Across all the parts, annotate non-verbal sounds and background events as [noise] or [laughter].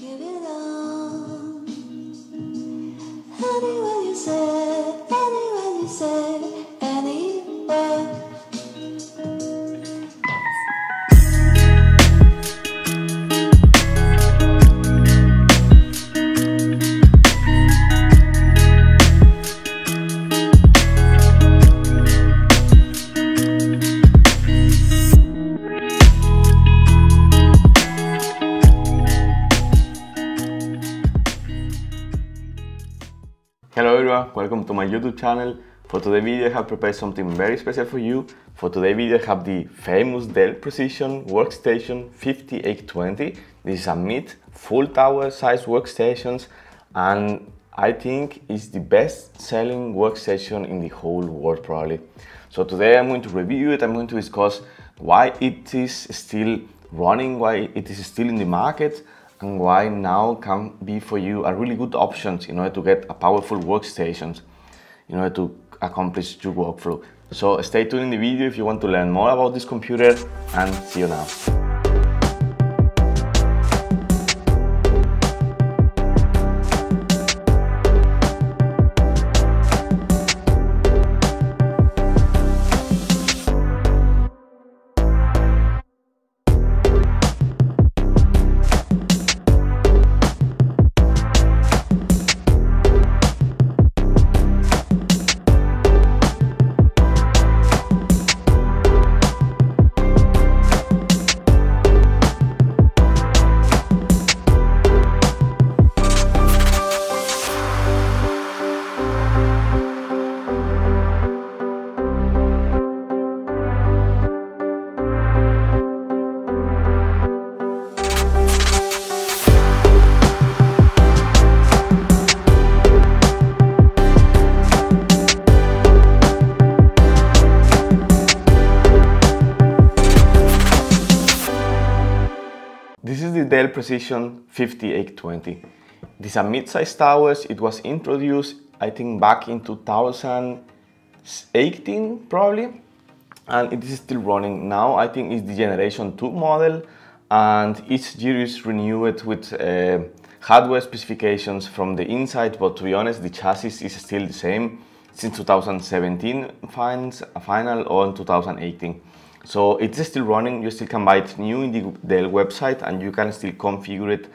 give it all. Anywhere you say, YouTube channel. For today's video I have prepared something very special for you. For today's video I have the famous Dell Precision Workstation 5820. This is a mid full tower size workstation and I think it's the best selling workstation in the whole world probably. So today I'm going to review it, I'm going to discuss why it is still running, why it is still in the market and why now can be for you a really good option in order to get a powerful workstation in order to accomplish your workflow. So stay tuned in the video if you want to learn more about this computer and see you now. Precision 5820. These are mid-sized towers. It was introduced, I think, back in 2018, probably, and it is still running now. I think it's the Generation 2 model, and each year is renewed with uh, hardware specifications from the inside. But to be honest, the chassis is still the same since 2017 finds a final or 2018. So it's still running, you still can buy it new in the Dell website and you can still configure it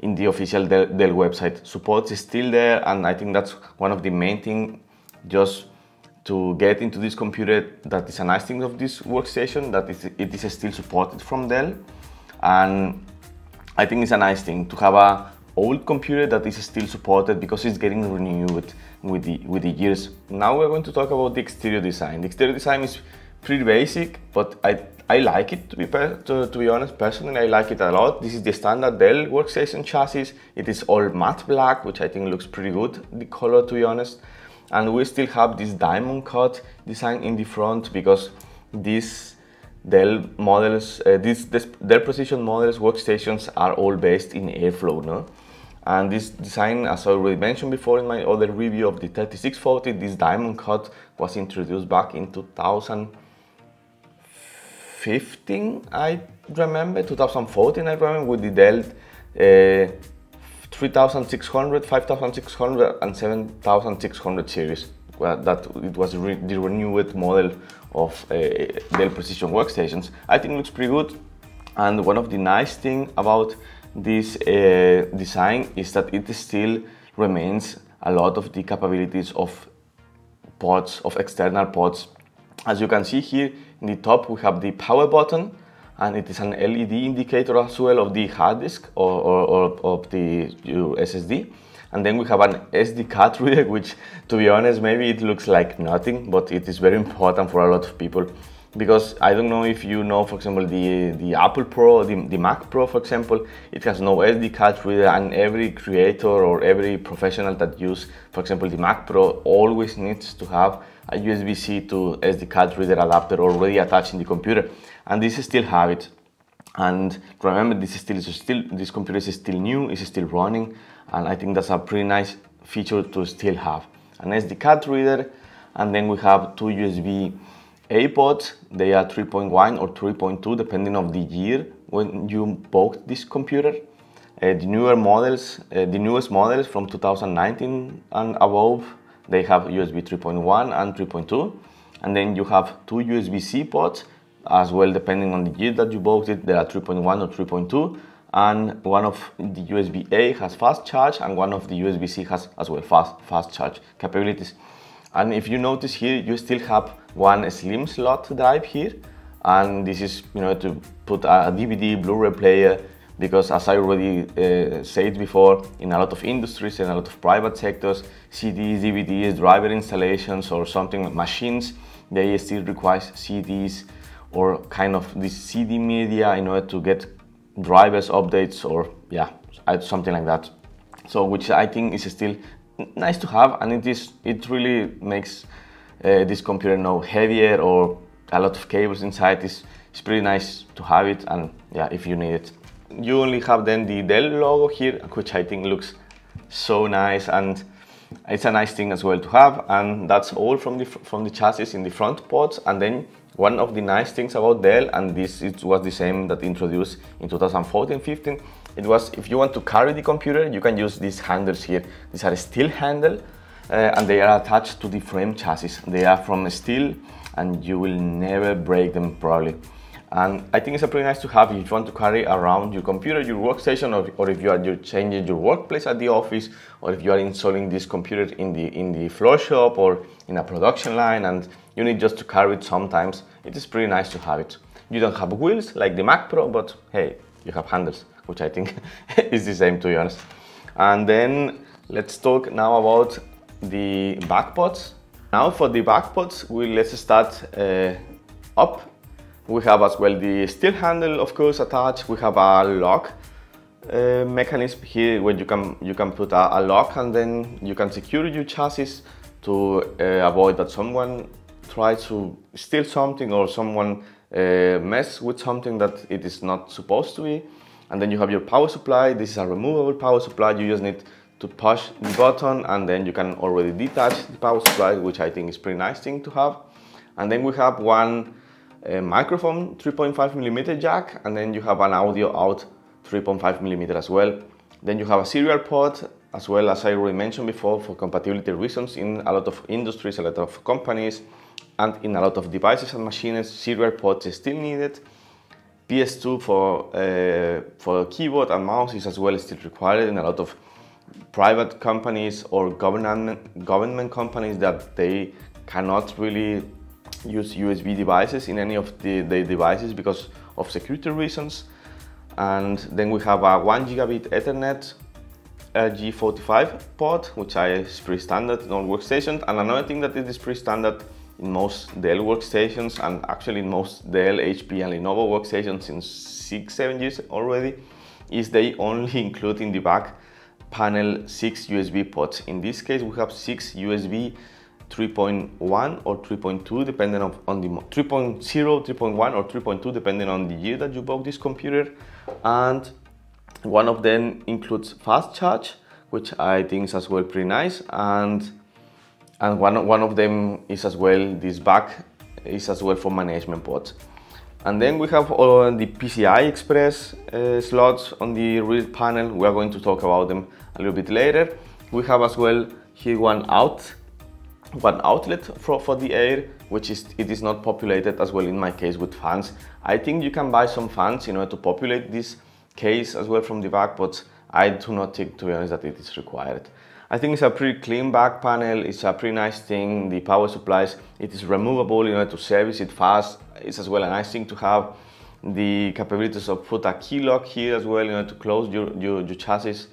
in the official Dell, Dell website. Support is still there and I think that's one of the main thing just to get into this computer that is a nice thing of this workstation that it is still supported from Dell and I think it's a nice thing to have a old computer that is still supported because it's getting renewed with the with the years. Now we're going to talk about the exterior design. The exterior design is pretty basic, but I, I like it to be, to, to be honest. Personally, I like it a lot. This is the standard Dell workstation chassis. It is all matte black, which I think looks pretty good, the color to be honest. And we still have this diamond cut design in the front because these Dell models, uh, these, this Dell Precision models workstations are all based in Airflow, no? And this design, as I already mentioned before in my other review of the 3640, this diamond cut was introduced back in 2000. 2015, I remember, 2014, I remember, with the Dell uh, 3600, 5600, and 7600 series. Well, that it was re the renewed model of uh, Dell Precision workstations. I think it looks pretty good. And one of the nice thing about this uh, design is that it still remains a lot of the capabilities of ports, of external ports. As you can see here, in the top we have the power button and it is an LED indicator as well of the hard disk or, or, or of the SSD. And then we have an SD card [laughs] reader, which to be honest, maybe it looks like nothing, but it is very important for a lot of people. Because I don't know if you know, for example, the, the Apple Pro, the, the Mac Pro, for example, it has no SD card reader and every creator or every professional that use, for example, the Mac Pro always needs to have a USB-C to SD card reader adapter already attached in the computer, and this still have it. And remember, this is still, still this computer is still new, it's still running, and I think that's a pretty nice feature to still have. An SD card reader, and then we have two USB A ports. They are 3.1 or 3.2, depending on the year when you bought this computer. Uh, the newer models, uh, the newest models from 2019 and above, they have USB 3.1 and 3.2. And then you have two USB-C ports as well, depending on the year that you bought it, there are 3.1 or 3.2. And one of the USB-A has fast charge and one of the USB-C has as well fast, fast charge capabilities. And if you notice here, you still have one slim slot drive here. And this is, you know, to put a DVD, Blu-ray player, because as I already uh, said before, in a lot of industries and a lot of private sectors, CDs, DVDs, driver installations or something machines, they still require CDs or kind of this CD media in order to get drivers updates or yeah, something like that. So which I think is still nice to have and it is it really makes uh, this computer no heavier or a lot of cables inside is it's pretty nice to have it and yeah if you need it you only have then the Dell logo here which I think looks so nice and it's a nice thing as well to have and that's all from the from the chassis in the front ports and then one of the nice things about Dell and this it was the same that introduced in 2014-15 it was if you want to carry the computer, you can use these handles here. These are steel handle uh, and they are attached to the frame chassis. They are from steel and you will never break them probably. And I think it's a pretty nice to have if you want to carry around your computer, your workstation, or, or if you are you're changing your workplace at the office, or if you are installing this computer in the in the floor shop or in a production line, and you need just to carry it sometimes. It is pretty nice to have it. You don't have wheels like the Mac Pro, but hey, you have handles which I think [laughs] is the same to be honest. And then let's talk now about the backpots. Now for the backpots, we let's start uh, up. We have as well the steel handle, of course, attached. We have a lock uh, mechanism here where you can you can put a, a, lock and then you can secure your chassis to uh, avoid that someone tries to steal something or someone uh, mess with something that it is not supposed to be. And then you have your power supply. This is a removable power supply. You just need to push the button and then you can already detach the power supply, which I think is pretty nice thing to have. And then we have one uh, microphone 3.5 millimeter jack and then you have an audio out 3.5 millimeter as well. Then you have a serial port as well as I already mentioned before for compatibility reasons in a lot of industries, a lot of companies and in a lot of devices and machines, serial ports is still needed. PS2 for, uh, for keyboard and mouse is as well still required in a lot of private companies or government, government companies that they cannot really use USB devices in any of the, the devices because of security reasons. And then we have a 1 gigabit Ethernet uh, RJ45 port, which is pretty standard in all workstations. And another thing that is pretty standard in most Dell workstations and actually in most Dell, HP and Lenovo workstations since six, seven years already, is they [laughs] only include in the back panel six USB ports. In this case, we have six USB 3.1 or 3.2 depending on, on the 3.0, 3.1 or 3.2 depending on the year that you bought this computer. And one of them includes fast charge, which I think is as well pretty nice. And and one, one of them is as well this back is as well for management ports and then we have all the PCI Express uh, slots on the rear panel we are going to talk about them a little bit later we have as well here one out one outlet for, for the air which is it is not populated as well in my case with fans I think you can buy some fans in order to populate this case as well from the back but I do not think to be honest that it is required I think it's a pretty clean back panel. It's a pretty nice thing. The power supplies, it is removable in order to service it fast. It's as well a nice thing to have. The capabilities of put a key lock here as well in order to close your, your, your chassis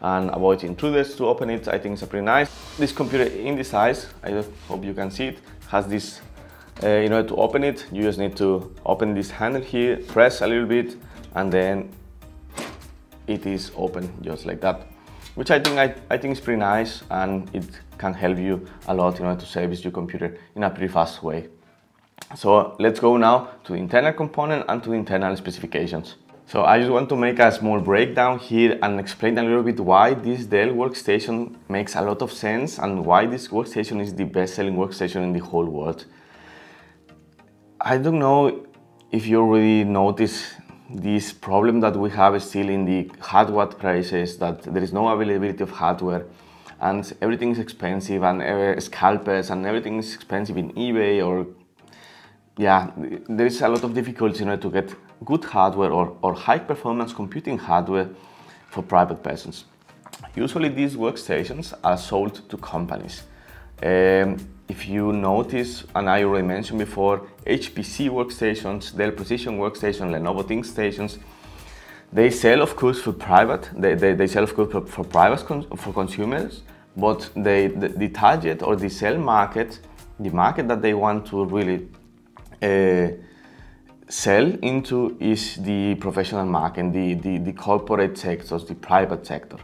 and avoid intruders to open it. I think it's pretty nice. This computer in this size, I hope you can see it, has this, uh, in order to open it, you just need to open this handle here, press a little bit, and then it is open just like that which I think I, I think is pretty nice and it can help you a lot in order to service your computer in a pretty fast way. So let's go now to the internal component and to the internal specifications. So I just want to make a small breakdown here and explain a little bit why this Dell workstation makes a lot of sense and why this workstation is the best selling workstation in the whole world. I don't know if you already noticed this problem that we have still in the hardware prices that there is no availability of hardware and everything is expensive and uh, scalpers and everything is expensive in eBay or yeah, there is a lot of difficulty order to get good hardware or, or high performance computing hardware for private persons. Usually these workstations are sold to companies. Um, if you notice, and I already mentioned before, HP Z workstations, Dell Precision workstations, Lenovo ThinkStations, they sell of course for private, they, they, they sell of course for, for private, for consumers, but they, the, the target or the sell market, the market that they want to really uh, sell into is the professional market, the, the, the corporate sectors, the private sector.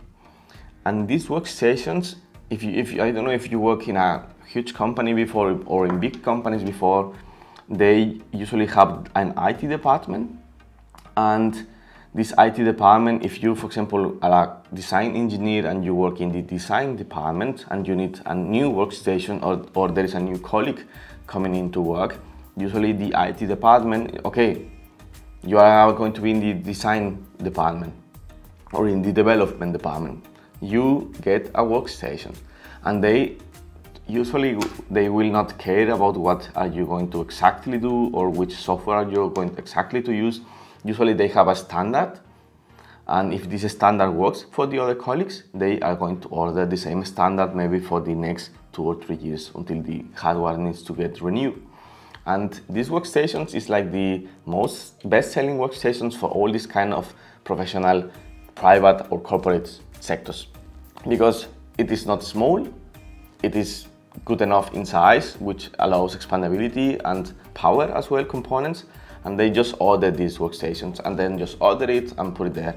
And these workstations, if you, if you, I don't know if you work in a huge company before or in big companies before, they usually have an IT department. And this IT department, if you, for example, are a design engineer and you work in the design department and you need a new workstation or, or there is a new colleague coming into work, usually the IT department, okay, you are going to be in the design department or in the development department. You get a workstation and they usually they will not care about what are you going to exactly do or which software you're you going exactly to use. Usually they have a standard and if this standard works for the other colleagues, they are going to order the same standard maybe for the next two or three years until the hardware needs to get renewed. And these workstations is like the most best-selling workstations for all these kind of professional, private or corporate sectors. Because it is not small, it is good enough in size, which allows expandability and power as well components. And they just order these workstations and then just order it and put it there.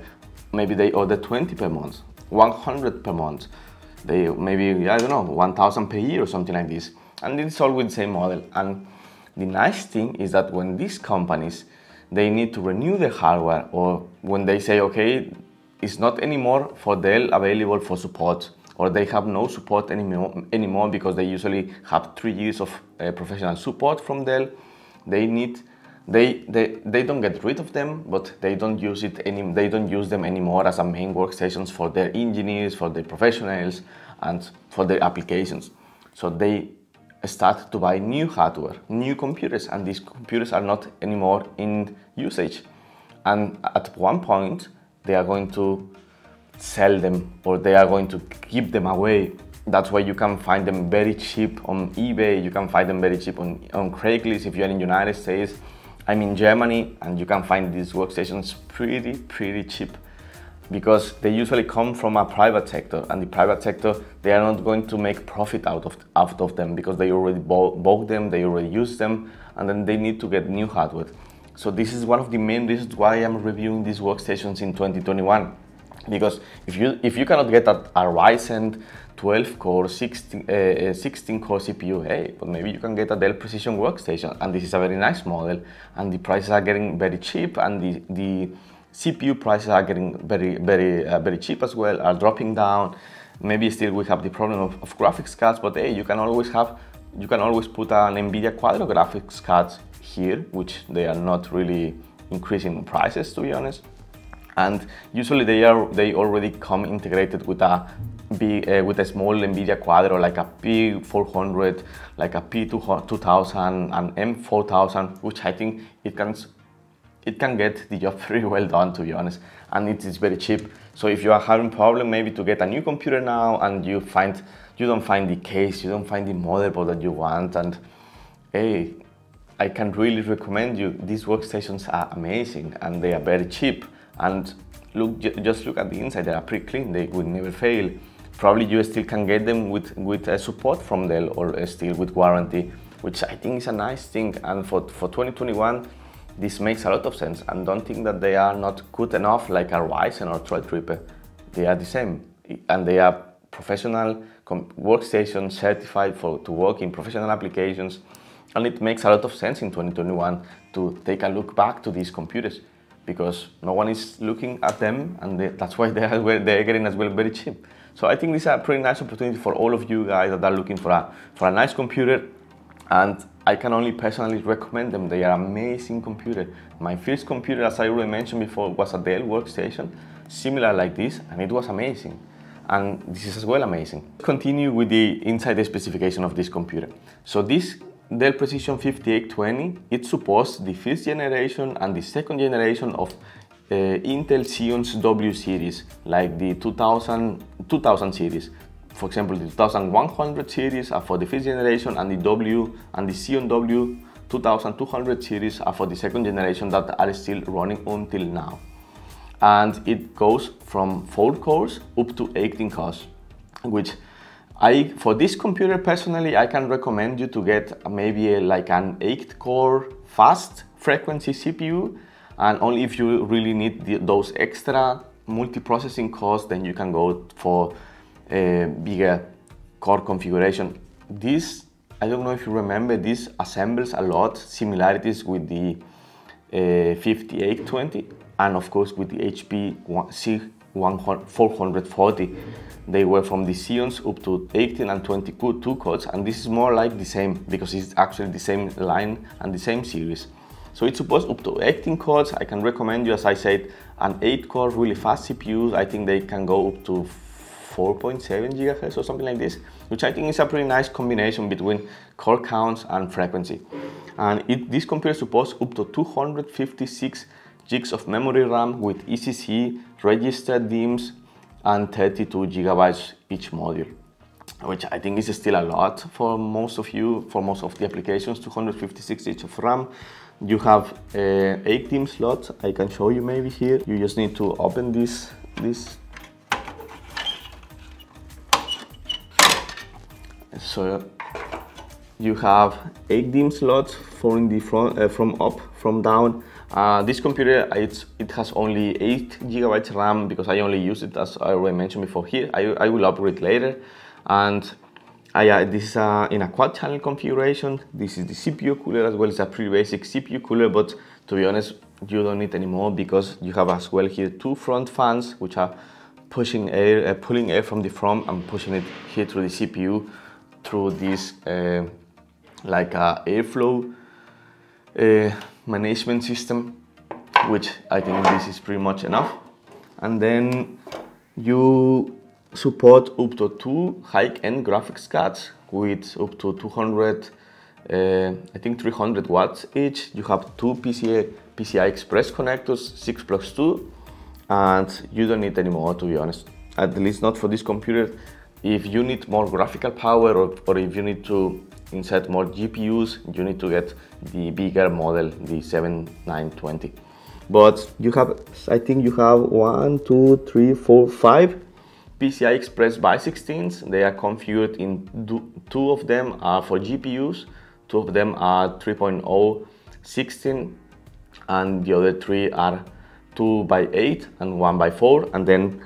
Maybe they order 20 per month, 100 per month. They maybe, I don't know, 1000 per year or something like this. And it's all with the same model. And the nice thing is that when these companies they need to renew the hardware or when they say okay it's not anymore for Dell available for support or they have no support anymore, because they usually have three years of uh, professional support from Dell they need they, they they don't get rid of them but they don't use it any they don't use them anymore as a main workstations for their engineers for their professionals and for their applications. So they start to buy new hardware, new computers, and these computers are not anymore in usage. And at one point, they are going to sell them or they are going to give them away. That's why you can find them very cheap on eBay, you can find them very cheap on, on Craigslist if you're in the United States. I'm in Germany and you can find these workstations pretty, pretty cheap because they usually come from a private sector and the private sector they are not going to make profit out of out of them because they already bought, them they already use them and then they need to get new hardware. So this is one of the main reasons why i'm reviewing these workstations in 2021 because if you if you cannot get a, a Ryzen 12 core 16, uh, 16 core CPU hey but maybe you can get a Dell Precision workstation and this is a very nice model and the prices are getting very cheap and the the CPU prices are getting very, very, uh, very cheap as well, are dropping down. Maybe still we have the problem of, of graphics cards, but hey, you can always have, you can always put an NVIDIA Quadro graphics cards here, which they are not really increasing prices, to be honest. And usually they are, they already come integrated with a big, uh, with a small NVIDIA Quadro, like a P400, like a P2000 and M4000, which I think it can it can get [laughs] the job pretty well done to be honest and it is very cheap. So if you are having problem maybe to get a new computer now and you find you don't find the case you don't find the motherboard that you want and hey I can really recommend you these workstations are amazing and they are very cheap. And look just look at the inside they are pretty clean they would never fail. Probably you still can get them with with uh, support from Dell or uh, still with warranty which I think is a nice thing. And for for 2021 this makes a lot of sense and don't think that they are not good enough like a Ryzen or Threadripper. They are the same and they are professional workstation certified for to work in professional applications and it makes a lot of sense in 2021 to take a look back to these computers because no one is looking at them and they, that's why they are, [laughs] they're getting as well very cheap. So I think this is a pretty nice opportunity for all of you guys that are looking for a, for a nice computer and I can only personally recommend them. They are amazing computer. My first computer, as I already mentioned before, was a Dell workstation, similar like this, and it was amazing. And this is as well amazing. Continue with the inside the specification of this computer. So this Dell Precision 5820, it supports the first generation and the second generation of uh, Intel Xeons W series, like the 2000, 2000 series. For example, the 2100 series are for the first generation and the W and the Xeon W 2200 series are for the second generation that are still running until now. And it goes from 4 cores up to 18 cores, which I, for this computer personally, I can recommend you to get maybe a, like an 8 core fast frequency CPU and only if you really need the, those extra multi-processing cores then you can go for a bigger core configuration. This, I don't know if you remember, this assembles a lot similarities with the uh, 5820 and of course with the HP Z440. They were from the Xeons up to 18 and 22 codes and this is more like the same because it's actually the same line and the same series. So it supports up to 18 cores. I can recommend you, as I said, an 8 core really fast CPU. I think they can go up to 4.7 gigahertz or something like this, which I think is a pretty nice combination between core counts and frequency. And it, this computer supports up to 256 gigs of memory RAM with ECC, registered DIMMs, and 32 gigabytes each module which I think is still a lot for most of you, for most of the applications, 256 gigs of RAM. You have uh, 8 DIMM slots, I can show you maybe here. You just need to open this, this. So you have 8 DIMM slots from the front, uh, from up, from down. Uh, this computer, it's, it has only 8 gigabytes RAM because I only use it as I already mentioned before here. I, I will upgrade later. And uh, this is uh, in a quad channel configuration. This is the CPU cooler as well. It's a pretty basic CPU cooler, but to be honest, you don't need anymore because you have as well here two front fans which are pushing air, uh, pulling air from the front and pushing it here through the CPU through this uh, like a airflow uh, management system, which I think this is pretty much enough. And then you support up to two high-end graphics cards with up to 200, uh, I think 300 watts each. You have two PCI, PCI Express connectors, 6 plus 2, and you don't need any more to be honest. At least not for this computer. If you need more graphical power or, or if you need to insert more GPUs, you need to get the bigger model, the 7920. But you have, I think you have one, two, three, four, five PCI Express by 16s. They are configured in two of them are for GPUs, two of them are 3.0 16, and the other three are 2 by 8 and 1 by 4. And then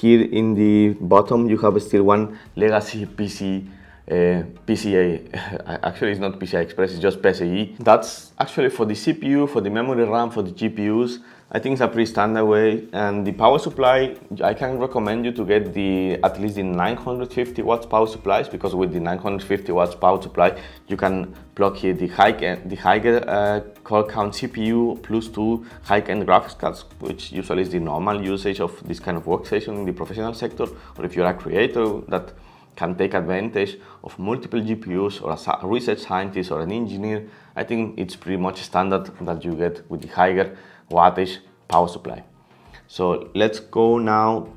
here in the bottom, you have still one legacy PC uh, PCA. [laughs] actually, it's not PCI Express, it's just PCIe. That's actually for the CPU, for the memory RAM, for the GPUs. I think it's a pretty standard way. And the power supply, I can recommend you to get the at least the 950 watts power supplies because with the 950 watts power supply, you can plug here the high the higher uh, core count CPU plus two high-end graphics cards, which usually is the normal usage of this kind of workstation in the professional sector, or if you're a creator that can take advantage of multiple GPUs or a research scientist or an engineer, I think it's pretty much standard that you get with the higher wattage power supply. So let's go now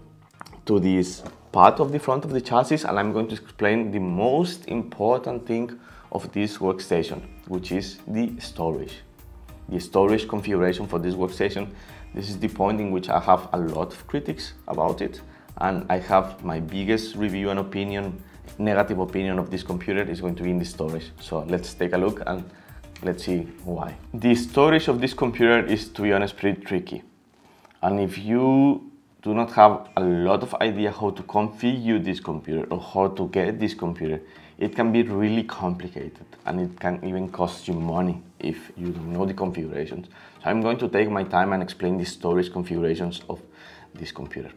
to this part of the front of the chassis and I'm going to explain the most important thing of this workstation, which is the storage. The storage configuration for this workstation. This is the point in which I have a lot of critics about it and I have my biggest review and opinion, negative opinion of this computer is going to be in the storage. So let's take a look and Let's see why. The storage of this computer is, to be honest, pretty tricky. And if you do not have a lot of idea how to configure this computer or how to get this computer, it can be really complicated and it can even cost you money if you don't know the configurations. So I'm going to take my time and explain the storage configurations of this computer.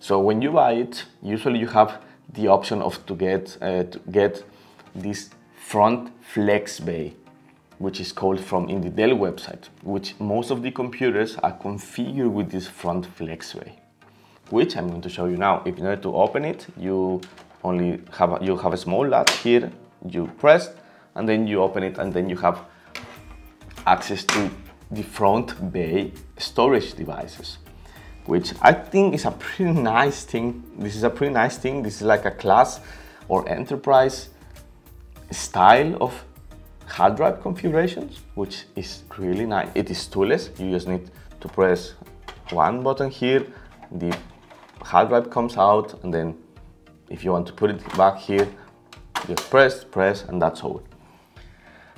So when you buy it, usually you have the option of to get uh, to get this front flex bay which is called from in the Dell website, which most of the computers are configured with this front flex bay, which I'm going to show you now. If you need to open it, you only have you have a small latch here, you press, and then you open it, and then you have access to the front bay storage devices, which I think is a pretty nice thing. This is a pretty nice thing. This is like a class or enterprise style of hard drive configurations, which is really nice. It is toolless. You just need to press one button here. The hard drive comes out and then if you want to put it back here, just press, press, and that's all.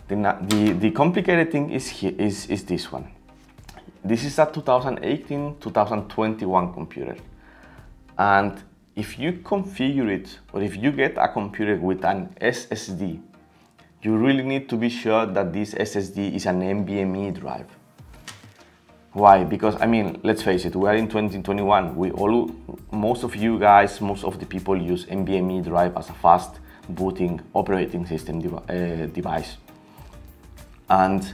The, the, the complicated thing is, here, is, is this one. This is a 2018-2021 computer. And if you configure it, or if you get a computer with an SSD, you really need to be sure that this SSD is an NVMe drive. Why? Because I mean, let's face it, we are in 2021. We all, most of you guys, most of the people use NVMe drive as a fast booting operating system dev uh, device. And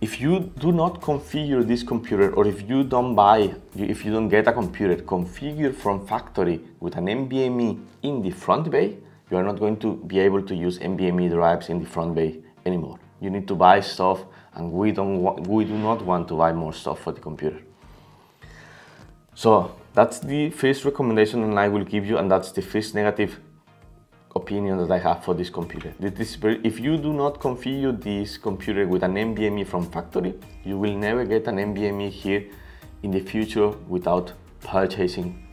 if you do not configure this computer or if you don't buy, if you don't get a computer configured from factory with an NVMe in the front bay, you are not going to be able to use NVMe drives in the front bay anymore. You need to buy stuff and we, don't we do not want to buy more stuff for the computer. So that's the first recommendation and I will give you and that's the first negative opinion that I have for this computer. This if you do not configure this computer with an NVMe from factory, you will never get an NVMe here in the future without purchasing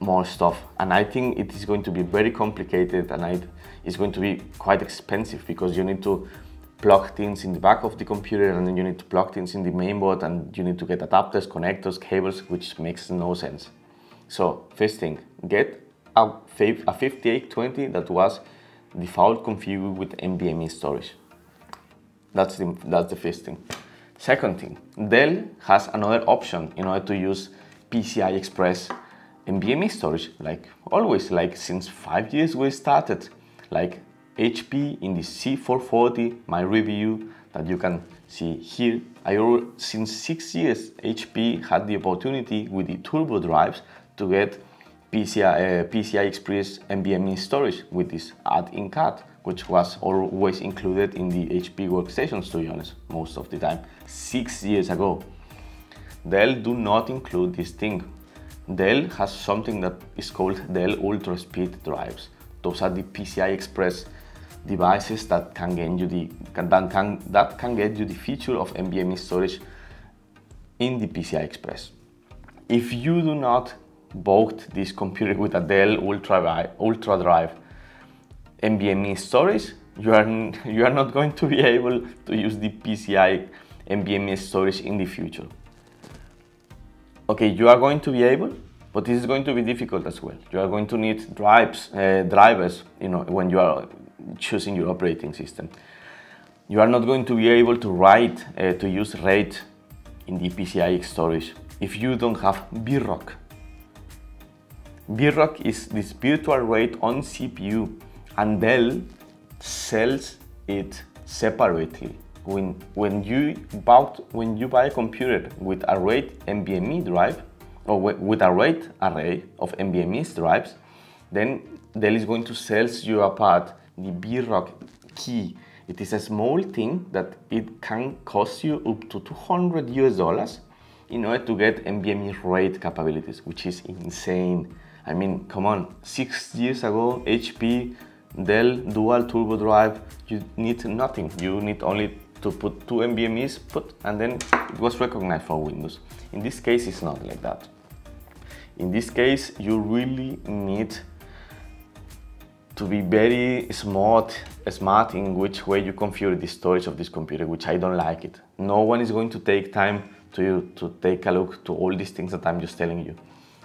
more stuff. And I think it is going to be very complicated and it's going to be quite expensive because you need to plug things in the back of the computer and then you need to plug things in the mainboard and you need to get adapters, connectors, cables, which makes no sense. So first thing, get a, a 5820 that was default configured with NVMe storage. That's the, that's the first thing. Second thing, Dell has another option in order to use PCI Express NVMe storage, like always, like since five years we started, like HP in the Z440, my review that you can see here. I since six years, HP had the opportunity with the turbo drives to get PCI, uh, PCI Express NVMe storage with this add-in card, which was always included in the HP workstations, to be honest, most of the time, six years ago. Dell do not include this thing. Dell has something that is called Dell Ultra Speed drives. Those are the PCI Express devices that can get you the that can that can get you the feature of NVMe storage in the PCI Express. If you do not bought this computer with a Dell Ultra, Drive NVMe storage, you are [laughs] you are not going to be able to use the PCI NVMe storage in the future. Okay, you are going to be able, but this is going to be difficult as well. You are going to need drives, uh, drivers, you know, when you are choosing your operating system. You are not going to be able to write, uh, to use RAID in the PCI storage if you don't have VROC. VROC is this virtual RAID on CPU and Dell sells it separately. When, when, you bought, when you buy a computer with a RAID NVMe drive or with a RAID array of NVMe drives, then Dell is going to sell you apart the VROC key. It is a small thing that it can cost you up to 200 US dollars in order to get NVMe RAID capabilities, which is insane. I mean, come on, six years ago, HP, Dell dual turbo drive, you need nothing. You need only to put two NVMe's put, and then it was recognized for Windows. In this case, it's not like that. In this case, you really need to be very smart, smart in which way you configure the storage of this computer, which I don't like it. No one is going to take time to, you to take a look to all these things that I'm just telling you.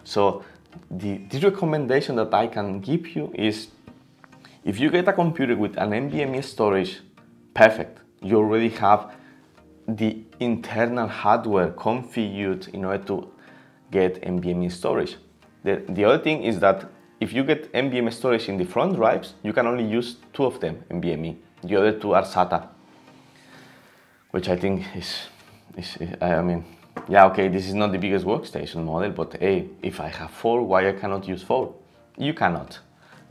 So the, the recommendation that I can give you is if you get a computer with an NVMe storage, perfect. You already have the internal hardware configured in order to get NVMe storage. The, the other thing is that if you get NVMe storage in the front drives, you can only use two of them NVMe. The other two are SATA. which I think is, is, is I mean, yeah, okay, this is not the biggest workstation model, but hey, if I have four, why I cannot use four? You cannot.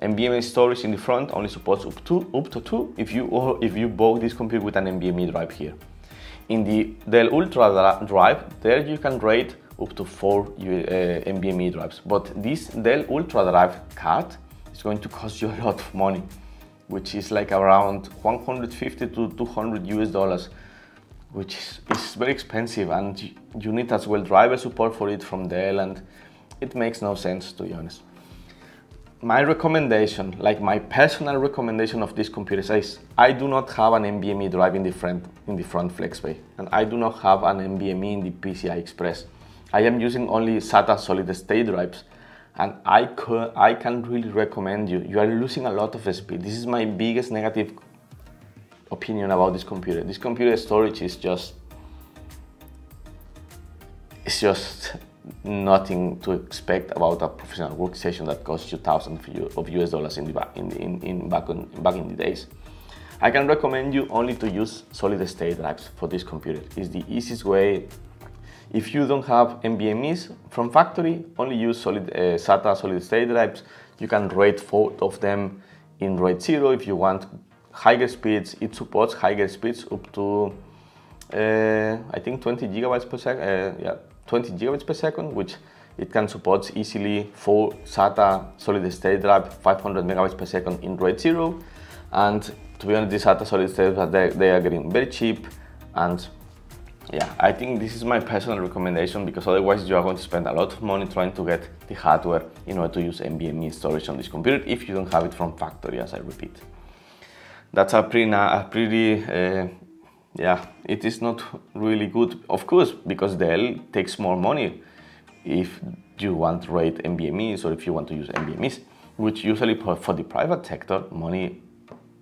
NVMe storage in the front only supports up to up to two if you or if you bought this computer with an NVMe drive here. In the Dell Ultra drive, there you can rate up to four uh, NVMe drives. But this Dell Ultra Drive card is going to cost you a lot of money, which is like around 150 to 200 US dollars, which is, very expensive, and you need as well driver support for it from Dell, and it makes no sense to be honest my recommendation, like my personal recommendation of this computer is I do not have an NVMe drive in the front in the front FlexBay, and I do not have an NVMe in the PCI Express. I am using only SATA solid state drives, and I I can really recommend you. You are losing a lot of speed. This is my biggest negative opinion about this computer. This computer storage is just it's just [laughs] nothing to expect about a professional workstation that costs you thousands of US dollars in, the back, in, in, in back, back in the days. I can recommend you only to use solid state drives for this computer. It's the easiest way. If you don't have NVMe's from factory, only use solid uh, SATA solid state drives. You can RAID four of them in RAID 0 if you want higher speeds. It supports higher speeds up to uh, I think 20 gigabytes per second. Uh, yeah, 20 gigabits per second, which it can support easily for SATA solid state drive 500 megabytes per second in RAID 0. And to be honest, these SATA solid state drives, they, they are getting very cheap. And yeah, I think this is my personal recommendation because otherwise you are going to spend a lot of money trying to get the hardware in order to use NVMe storage on this computer if you don't have it from factory, as I repeat. That's a pretty, a pretty uh, yeah, it is not really good, of course, because Dell takes more money if you want to rate NVMEs or if you want to use NVMEs, which usually for the private sector, money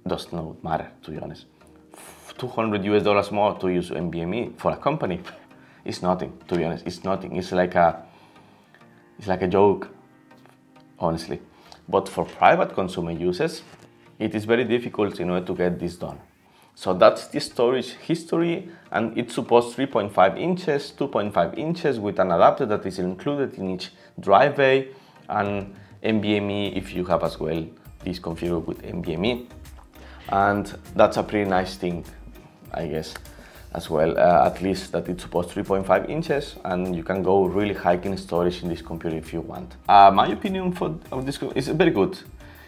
does not matter, to be honest. 200 US dollars more to use NVMe for a company [laughs] is nothing, to be honest. It's nothing. It's like a, it's like a joke, honestly. But for private consumer users, it is very difficult in order to get this done. So that's the storage history and it supports 3.5 inches, 2.5 inches with an adapter that is included in each driveway and NVMe if you have as well this configured with NVMe. And that's a pretty nice thing, I guess, as well, uh, at least that it supports 3.5 inches and you can go really high in storage in this computer if you want. Uh, my opinion for of this is very good.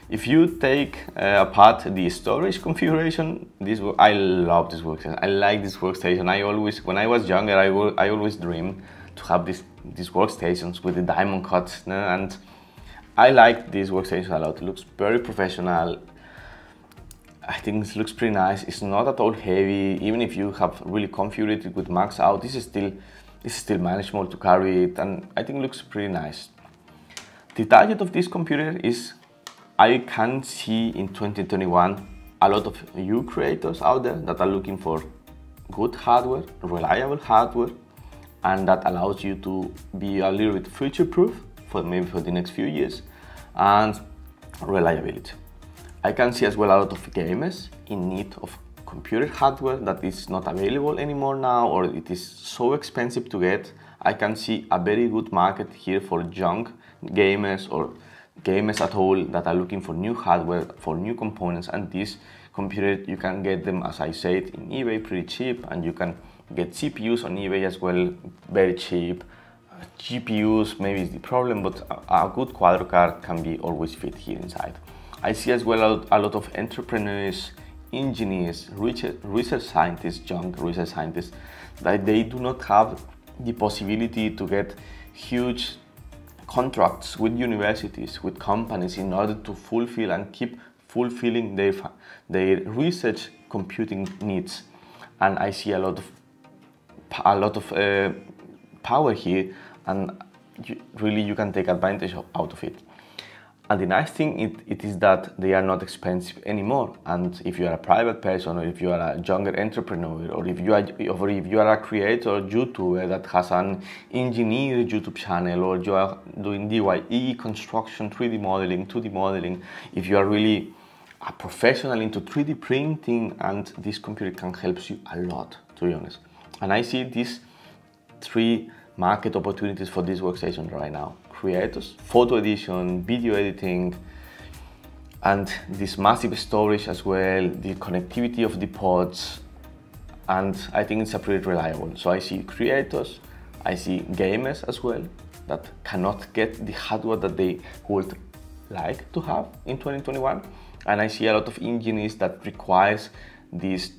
If you take uh, apart the storage configuration, this I love this workstation. I like this workstation. I always, when I was younger, I, I always dreamed to have this, these workstations with the diamond cuts, and I like this workstation a lot. It looks very professional. I think it looks pretty nice. It's not at all heavy. Even if you have really configured it with max out, this is still this is still manageable to carry it, and I think it looks pretty nice. The target of this computer is I can see in 2021 a lot of new creators out there that are looking for good hardware, reliable hardware, and that allows you to be a little bit future proof for maybe for the next few years and reliability. I can see as well a lot of gamers in need of computer hardware that is not available anymore now or it is so expensive to get. I can see a very good market here for young gamers or gamers at all that are looking for new hardware, for new components, and this computer you can get them, as I said, in eBay pretty cheap, and you can get CPUs on eBay as well, very cheap. GPUs maybe is the problem, but a, good Quadro card can be always fit here inside. I see as well a lot of entrepreneurs, engineers, research, research scientists, young research scientists, that they do not have the possibility to get huge contracts with universities, with companies in order to fulfill and keep fulfilling their, their research computing needs. And I see a lot of a lot of uh, power here, and you, really you can take advantage of, out of it. And the nice thing it, it is that they are not expensive anymore. And if you are a private person, or if you are a younger entrepreneur, or if you are, or if you are a creator YouTuber that has an engineer YouTube channel, or you are doing DIY construction, 3D modeling, 2D modeling, if you are really a professional into 3D printing, and this computer can help you a lot. to be honest. And I see these three market opportunities for this workstation right now. Creators, photo edition, video editing, and this massive storage as well, the connectivity of the pods, and I think it's a pretty reliable. So I see creators, I see gamers as well that cannot get the hardware that they would like to have in 2021, and I see a lot of engineers that requires this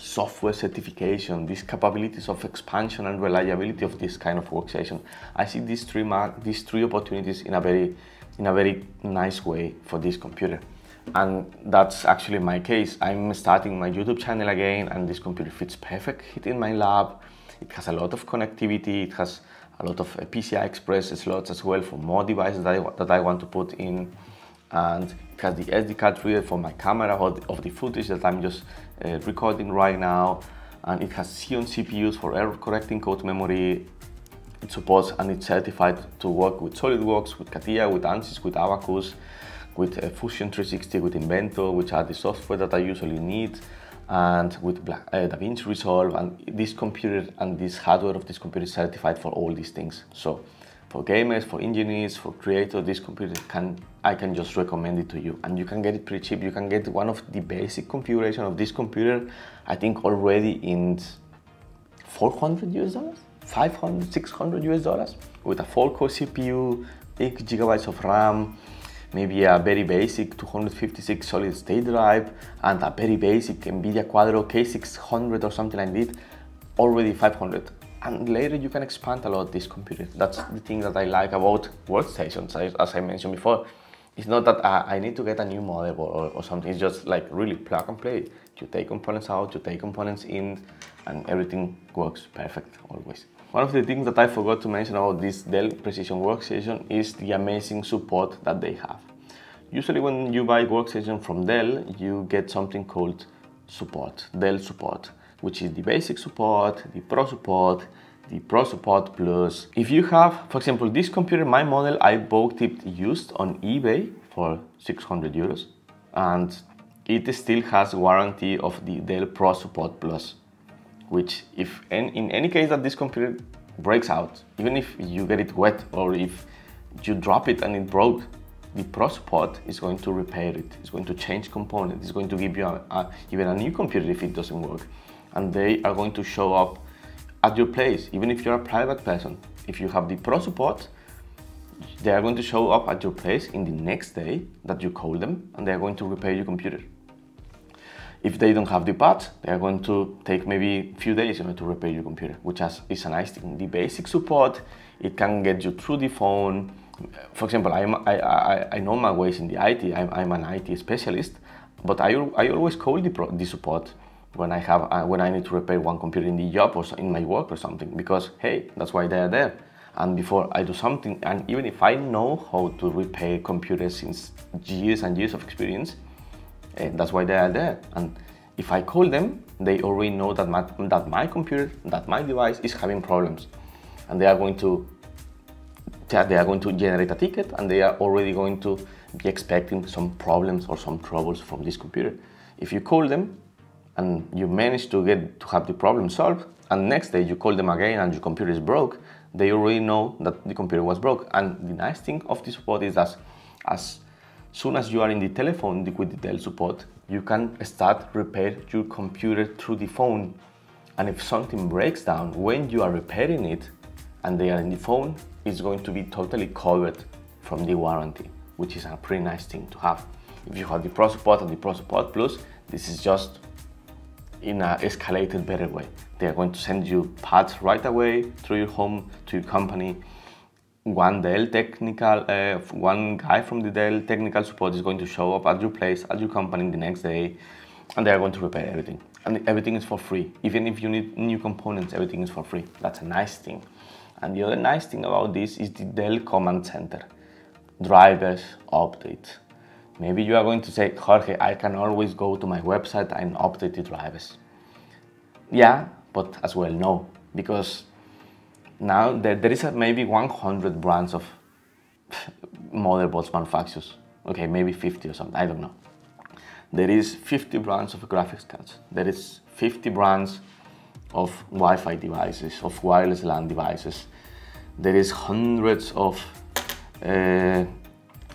software certification, these capabilities of expansion and reliability of this kind of workstation. I see these three these three opportunities in a very in a very nice way for this computer. And that's actually my case. I'm starting my YouTube channel again and this computer fits perfect in my lab. It has a lot of connectivity. It has a lot of uh, PCI Express slots as well for more devices that I, that I want to put in. And has the SD card reader for my camera of the footage that I'm just uh, recording right now. And it has Xeon CPUs for error correcting code memory. It supports and it's certified to work with SolidWorks, with CATIA, with ANSYS, with Abaqus, with uh, Fusion 360, with Inventor, which are the software that I usually need, and with Black, uh, DaVinci Resolve. And this computer and this hardware of this computer is certified for all these things. So for gamers, for engineers, for creators, this computer can I can just recommend it to you. And you can get it pretty cheap. You can get one of the basic configuration of this computer, I think already in 400 US dollars, 500, 600 US dollars with a 4-core CPU, 8 gigabytes of RAM, maybe a very basic 256 solid state drive and a very basic NVIDIA Quadro K600 or something like that, already 500 and later you can expand a lot this computer. That's the thing that I like about workstations, as I mentioned before. It's not that I, need to get a new model or, or, something, it's just like really plug and play. You take components out, you take components in, and everything works perfect always. One of the things that I forgot to mention about this Dell Precision Workstation is the amazing support that they have. Usually when you buy workstation from Dell, you get something called support, Dell support which is the basic support, the pro support, the pro support plus. If you have, for example, this computer, my model, I bought it used on eBay for 600 euros and it still has warranty of the Dell Pro Support Plus, which if in, any case that this computer breaks out, even if you get it wet or if you drop it and it broke, the Pro Support is going to repair it. It's going to change components. It's going to give you a, a, even a new computer if it doesn't work and they are going to show up at your place, even if you're a private person. If you have the pro support, they are going to show up at your place in the next day that you call them and they are going to repair your computer. If they don't have the parts, they are going to take maybe a few days you know, to repair your computer, which has, is a nice thing. The basic support, it can get you through the phone. For example, I'm, I, I, I know my ways in the IT, I'm, I'm an IT specialist, but I, I always call the, pro, the support when I have uh, when I need to repair one computer in the job or in my work or something because hey that's why they're there. And before I do something and even if I know how to repair computers since years and years of experience uh, that's why they are there. And if I call them they already know that my, that my computer that my device is having problems. And they are going to they are going to generate a ticket and they are already going to be expecting some problems or some troubles from this computer. If you call them and you manage to get to have the problem solved and next day you call them again and your computer is broke they already know that the computer was broke. And the nice thing of the support is that as soon as you are in the telephone with the Dell support you can start repair your computer through the phone. And if something breaks down when you are repairing it and they are in the phone it's going to be totally covered from the warranty which is a pretty nice thing to have. If you have the pro support and the pro support plus this is just in an escalated better way. They are going to send you parts right away through your home to your company. One Dell technical, uh, one guy from the Dell technical support is going to show up at your place, at your company the next day, and they are going to repair everything. And everything is for free. Even if you need new components, everything is for free. That's a nice thing. And the other nice thing about this is the Dell Command Center. Drivers update Maybe you are going to say, Jorge, I can always go to my website and update the drivers. Yeah, but as well, no, because now there, there is maybe 100 brands of [laughs] motherboards manufacturers. Okay, maybe 50 or something, I don't know. There is 50 brands of graphics cards. There is 50 brands of Wi-Fi devices, of wireless LAN devices. There is hundreds of uh,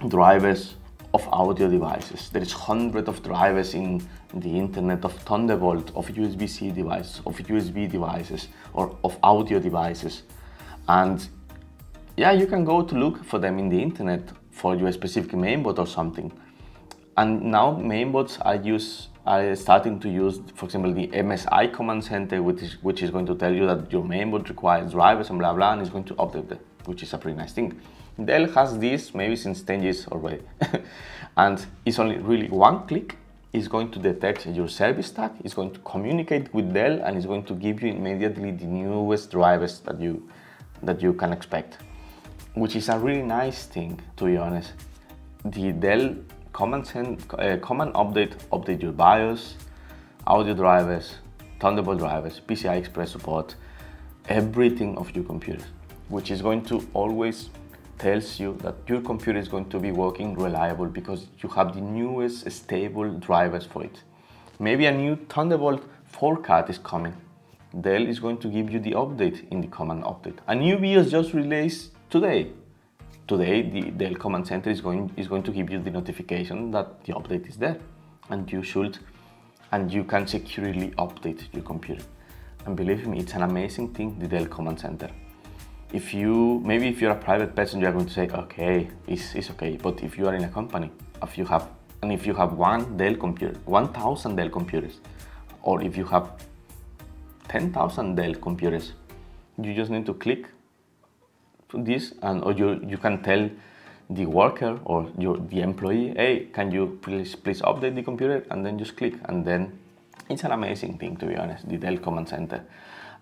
drivers of audio devices. There is hundreds of drivers in the internet of Thunderbolt, of USB-C devices, of USB devices, or of audio devices. And yeah, you can go to look for them in the internet for your specific mainboard or something. And now mainboards are use are starting to use, for example, the MSI command center, which is which is going to tell you that your mainboard requires drivers and blah blah, and it's going to update them, which is a pretty nice thing. Dell has this maybe since 10 years already, [laughs] and it's only really one click. It's going to detect your service tag. It's going to communicate with Dell, and it's going to give you immediately the newest drivers that you that you can expect, which is a really nice thing to be honest. The Dell command, send, uh, command update update your BIOS, audio drivers, Thunderbolt drivers, PCI Express support, everything of your computer, which is going to always tells you that your computer is going to be working reliable because you have the newest stable drivers for it. Maybe a new Thunderbolt 4 card is coming. Dell is going to give you the update in the command update. A new BIOS just released today. Today, the Dell Command Center is going, is going to give you the notification that the update is there. And you should, and you can securely update your computer. And believe me, it's an amazing thing, the Dell Command Center if you maybe if you're a private person you are going to say okay it's, it's okay. But if you are in a company if you have and if you have one dell computer 1000 dell computers or if you have 10000 dell computers you just need to click this and or you you can tell the worker or your the employee hey can you please please update the computer? And then just click and then it's an amazing thing to be honest the dell command center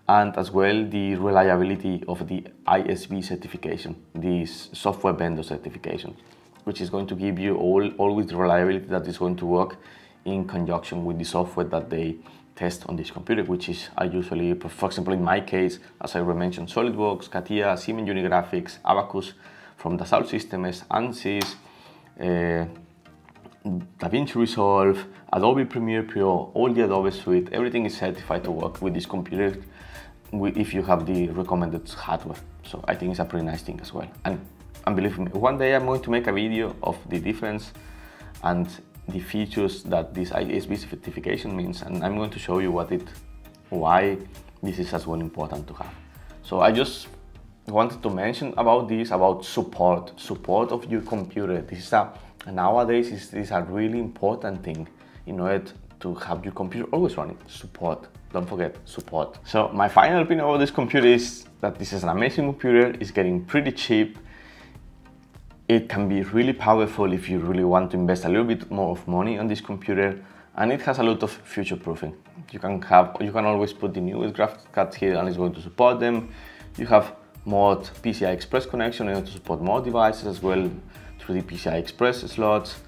and as well the reliability of the ISV certification, this software vendor certification, which is going to give you all always the reliability that is going to work in conjunction with the software that they test on this computer, which is I usually, for example, in my case, as I mentioned, SolidWorks, CATIA, Siemens Unigraphics, Abaqus from Dassault Systems, ANSYS, uh, DaVinci Resolve, Adobe Premiere Pro, all the Adobe suite, everything is certified to work with this computer if you have the recommended hardware. So I think it's a pretty nice thing as well. And, and believe me, one day I'm going to make a video of the difference and the features that this ISV certification means, and I'm going to show you what it, why this is as well important to have. So I just wanted to mention about this, about support, support of your computer. This is a, nowadays is, is a really important thing in order to have your computer always running, support don't forget support. So my final opinion about this computer is that this is an amazing computer, it's getting pretty cheap, it can be really powerful if you really want to invest a little bit more of money on this computer and it has a lot of future proofing. You can have, you can always put the newest graphics cards here and it's going to support them. You have more PCI Express connection order to support more devices as well through the PCI Express slots.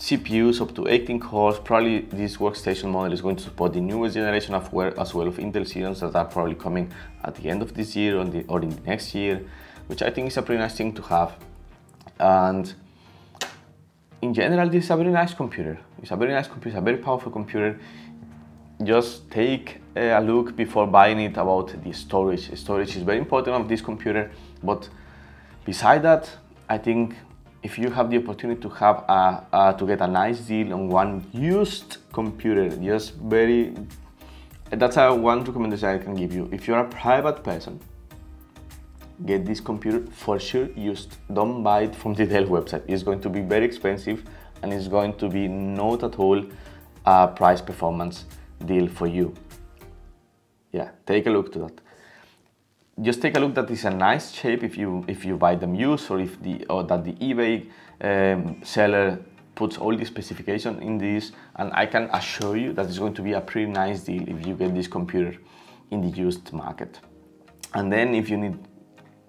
CPUs up to 18 cores. Probably this workstation model is going to support the newest generation of as well of Intel Xeons that are probably coming at the end of this year or, the, or in the next year, which I think is a pretty nice thing to have. And in general, this is a very nice computer. It's a very nice computer, a very powerful computer. Just take a look before buying it about the storage. Storage is very important of this computer, but beside that, I think if you have the opportunity to have a, to get a nice deal on one used computer, just very, that's a one recommendation I can give you. If you're a private person, get this computer for sure used. Don't buy it from the Dell website. It's going to be very expensive and it's going to be not at all a price performance deal for you. Yeah, take a look to that just take a look that it's a nice shape if you if you buy them used or if the or that the eBay um, seller puts all the specification in this and I can assure you that it's going to be a pretty nice deal if you get this computer in the used market. And then if you need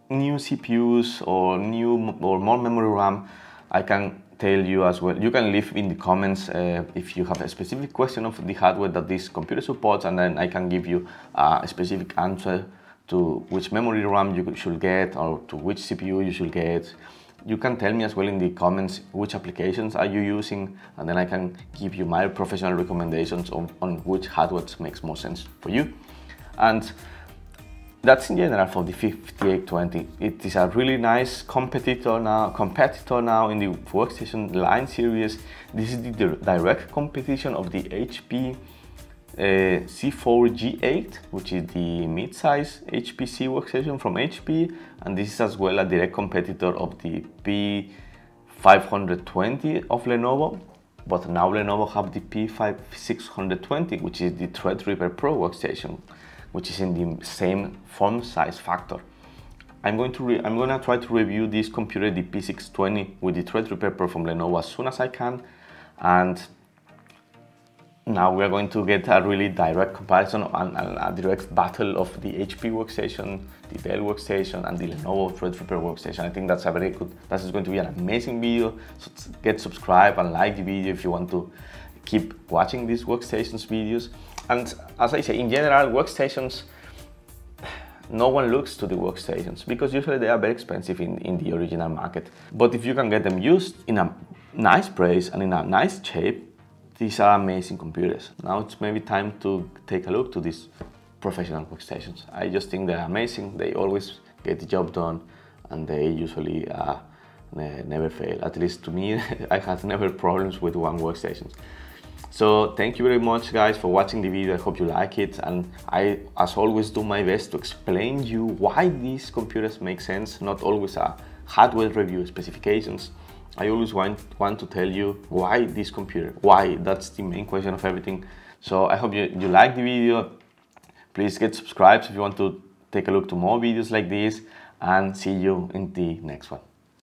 new CPUs or new or more memory RAM, I can tell you as well. You can leave in the comments uh, if you have a specific question of the hardware that this computer supports and then I can give you a specific answer to which memory RAM you should get or to which CPU you should get. You can tell me as well in the comments which applications are you using and then I can give you my professional recommendations on, on which hardware makes more sense for you. And that's in general for the 5820. It is a really nice competitor now, competitor now in the workstation line series. This is the direct competition of the HP uh, C4G8, which is the mid-size HP Z workstation from HP, and this is as well a direct competitor of the P520 of Lenovo. But now Lenovo have the P5620, which is the Threadripper Pro workstation which is in the same form size factor. I'm going to I'm going to try to review this computer, the P620 with the Threadripper Pro from Lenovo as soon as I can. And now we're going to get a really direct comparison and a direct battle of the HP workstation, the Dell workstation, and the Lenovo Threadripper workstation. I think that's a very good, that is going to be an amazing video. So get subscribed and like the video if you want to keep watching these workstations videos. And as I say, in general, workstations, no one looks to the workstations because usually they are very expensive in, in the original market. But if you can get them used in a nice price and in a nice shape, these are amazing computers. Now it's maybe time to take a look to these professional workstations. I just think they're amazing. They always get the job done and they usually uh, never fail. At least to me, [laughs] I had never problems with one workstation. So thank you very much guys for watching the video. I hope you like it. And I, as always, do my best to explain you why these computers make sense, not always a hardware review specifications. I always want, want to tell you why this computer, why, that's the main question of everything. So I hope you, you like the video. Please get subscribed if you want to take a look to more videos like this and see you in the next one.